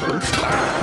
好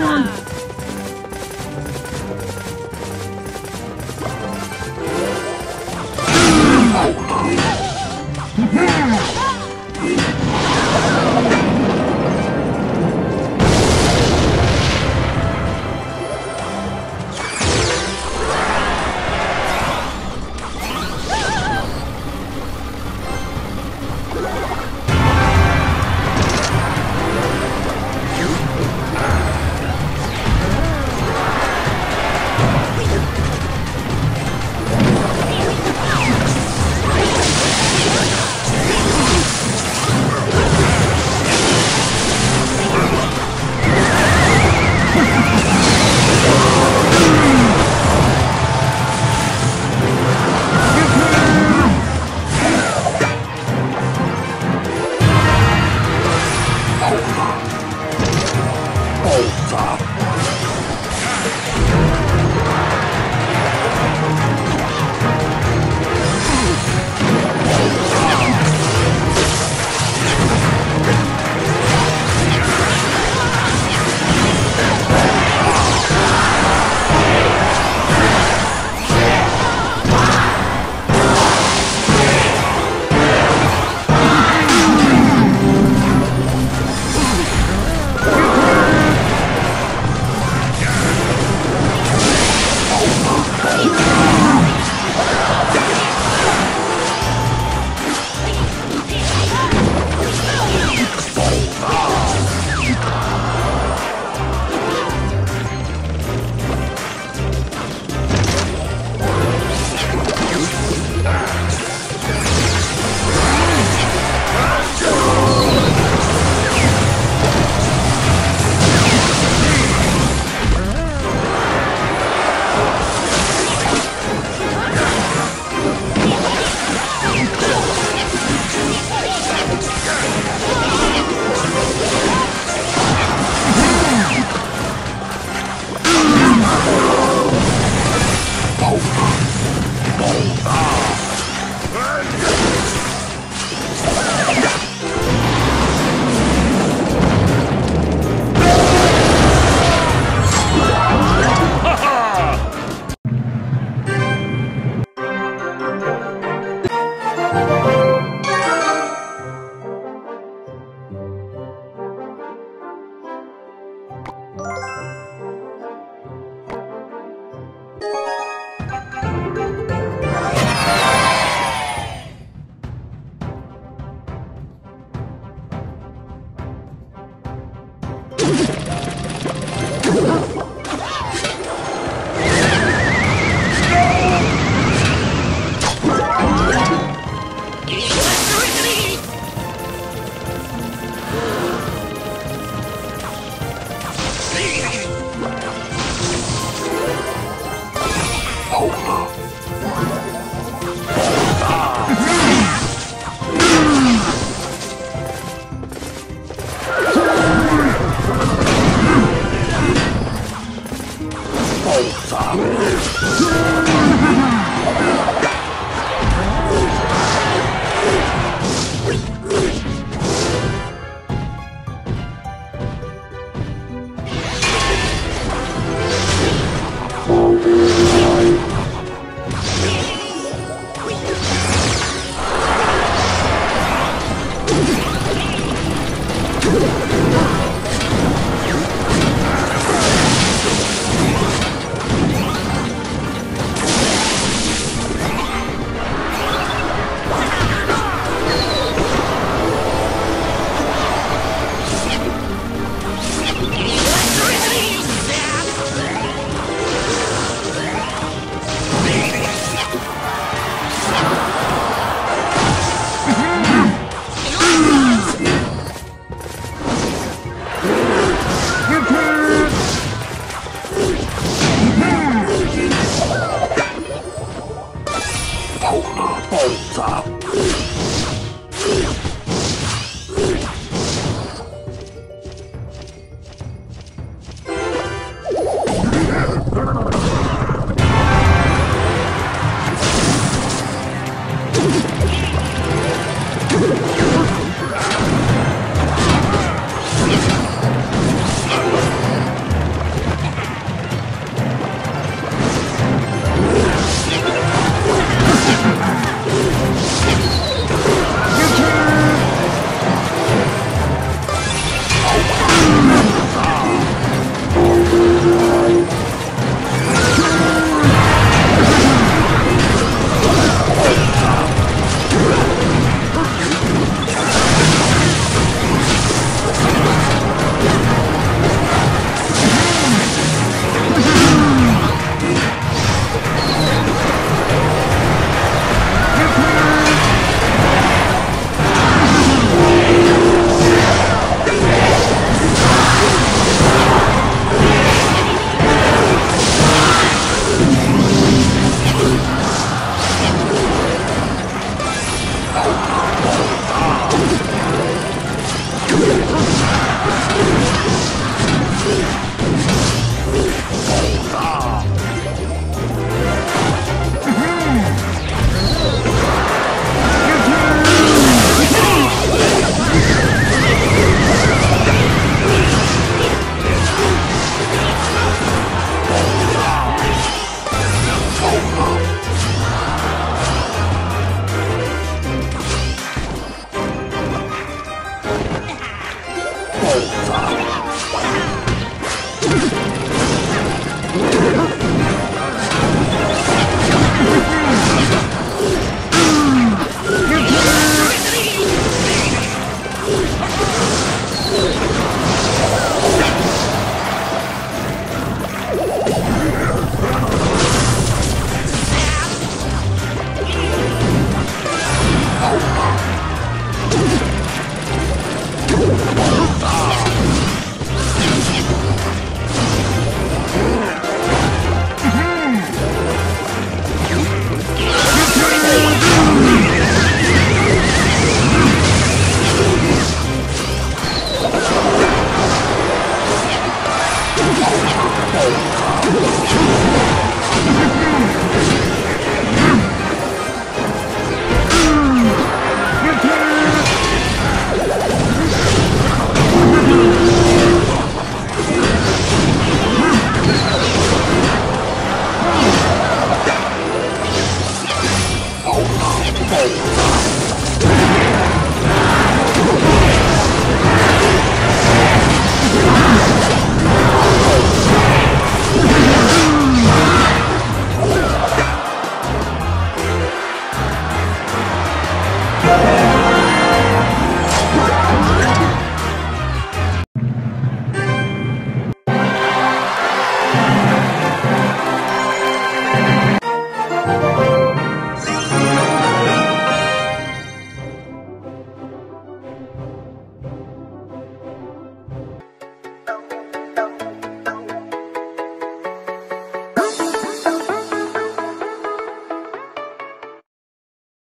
爆狗日的包。